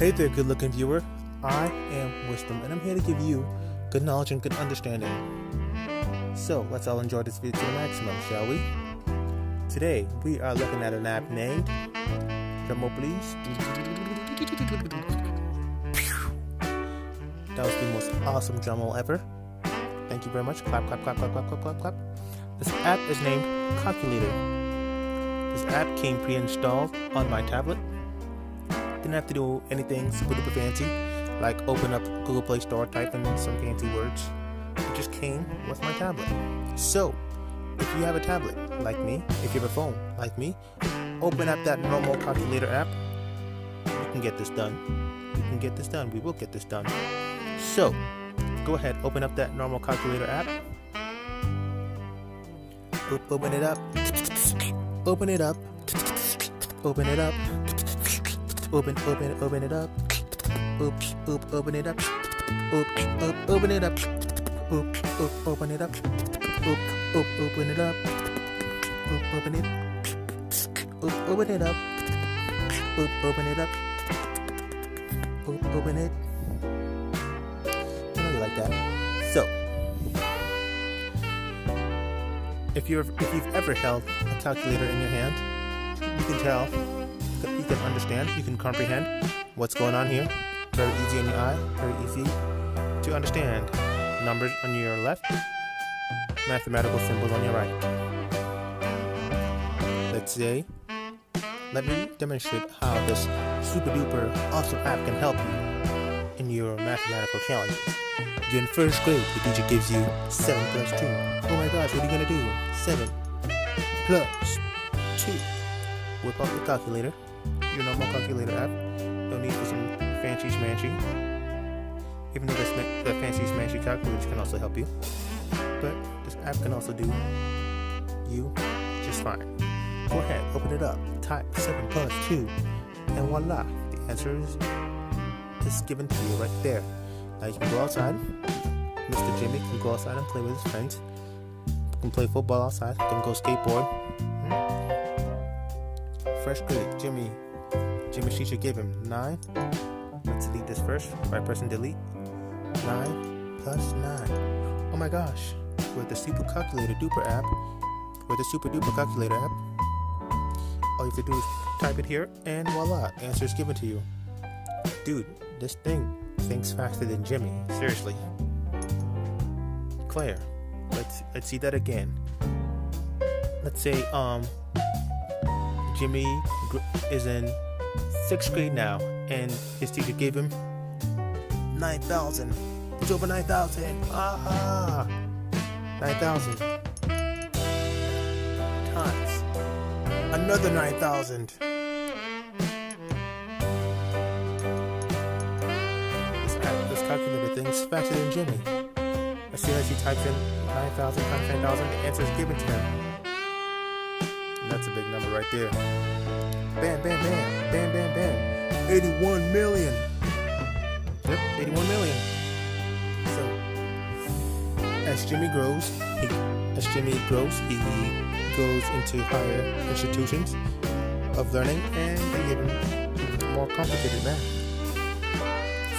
Hey there, good looking viewer. I am Wisdom, and I'm here to give you good knowledge and good understanding. So, let's all enjoy this video to the maximum, shall we? Today, we are looking at an app named. Drumroll, please. That was the most awesome drumroll ever. Thank you very much. Clap, clap, clap, clap, clap, clap, clap, clap. This app is named Calculator. This app came pre-installed on my tablet didn't have to do anything super duper fancy, like open up Google Play Store, type in some fancy words. It just came with my tablet. So, if you have a tablet like me, if you have a phone like me, open up that normal calculator app. You can get this done. You can get this done. We will get this done. So, go ahead, open up that normal calculator app. Open it up. Open it up. Open it up open, open, open it up. Oop, oop, open it up. Oop, oop, open it up. Oop, oop, open it up. Oop, oop, open it up. Oop, open it. Oop, open it up. Oop, open it up. Oop, open it. I like that. So, if you're if you've ever held a calculator in your hand, you can tell you can understand, you can comprehend what's going on here. Very easy on your eye, very easy to understand. Numbers on your left, mathematical symbols on your right. Let's say, let me demonstrate how this super duper awesome app can help you in your mathematical challenges. You're in first grade, the teacher gives you 7 plus 2. Oh my gosh, what are you to do? 7 plus 2. Whip out your calculator your normal calculator app. No need for some fancy schmancy. Even though this, the fancy schmancy calculator can also help you. But this app can also do you just fine. Go ahead, open it up, type 7 plus 2, and voila, the answer is, is given to you right there. Now you can go outside. Mr. Jimmy can go outside and play with his friends. Can play football outside. Can go skateboard. Fresh grade, Jimmy Jimmy She should give him 9. Let's delete this first by pressing delete. 9 plus 9. Oh my gosh. With the Super Calculator Duper app, with the Super Duper Calculator app, all you have to do is type it here and voila, answer is given to you. Dude, this thing thinks faster than Jimmy. Seriously. Claire, let's let's see that again. Let's say um Jimmy is in sixth grade now, and his teacher gave him 9,000. It's over 9,000. Ah, 9,000 times another 9,000. This, calculator thinks faster than Jimmy. As soon as he types in 9,000 times 10,000, the answer is given to him. That's a big number right there. Bam, bam, bam, bam, bam, bam. 81 million. Yep, 81 million. So, as Jimmy grows, he, as Jimmy grows, he goes into higher institutions of learning, and they give him more complicated math.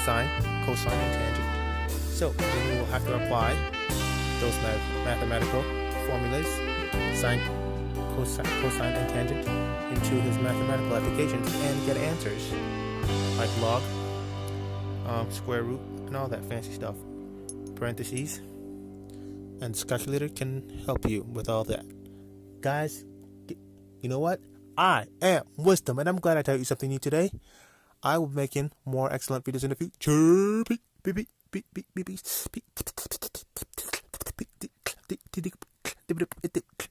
Sine, cosine, and tangent. So, Jimmy will have to apply those mathematical formulas, sine, cosine, cosine and tangent into his mathematical applications and get answers like log, um, square root, and all that fancy stuff. Parentheses. And this calculator can help you with all that. Guys, you know what? I am wisdom, and I'm glad I taught you something new today. I will be making more excellent videos in the future. Beep, beep, beep, beep, beep, beep, beep.